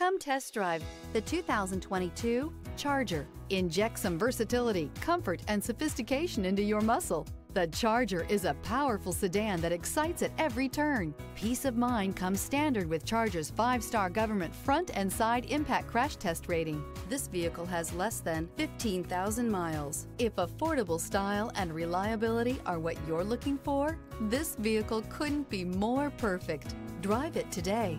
Come test drive the 2022 Charger. Inject some versatility, comfort, and sophistication into your muscle. The Charger is a powerful sedan that excites at every turn. Peace of mind comes standard with Charger's five-star government front and side impact crash test rating. This vehicle has less than 15,000 miles. If affordable style and reliability are what you're looking for, this vehicle couldn't be more perfect. Drive it today.